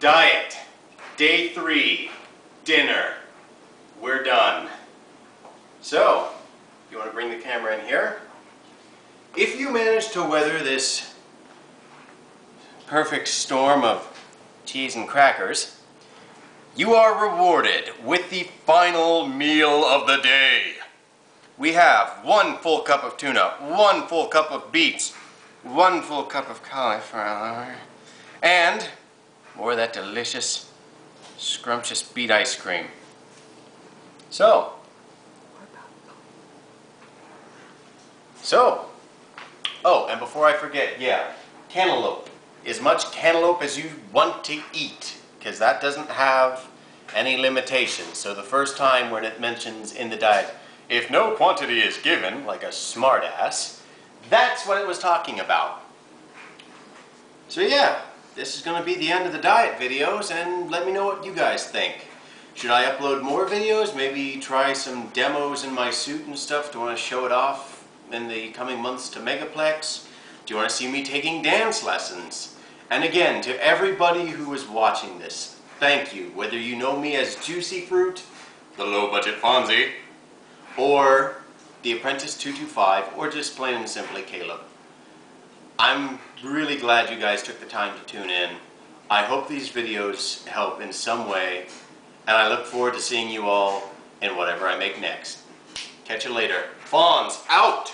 Diet. Day three. Dinner. We're done. So, you want to bring the camera in here? If you manage to weather this perfect storm of cheese and crackers, you are rewarded with the final meal of the day. We have one full cup of tuna, one full cup of beets, one full cup of cauliflower, and more of that delicious, scrumptious beet ice cream. So, so, oh, and before I forget, yeah, cantaloupe. As much cantaloupe as you want to eat, because that doesn't have any limitations. So the first time when it mentions in the diet, if no quantity is given, like a smartass, that's what it was talking about. So yeah, this is going to be the end of the diet videos, and let me know what you guys think. Should I upload more videos? Maybe try some demos in my suit and stuff? Do I want to show it off in the coming months to Megaplex? Do you want to see me taking dance lessons? And again, to everybody who is watching this, thank you. Whether you know me as Juicy Fruit, the low budget Fonzie, or The Apprentice 225, or just plain and simply Caleb. I'm really glad you guys took the time to tune in. I hope these videos help in some way, and I look forward to seeing you all in whatever I make next. Catch you later. Fonz, out!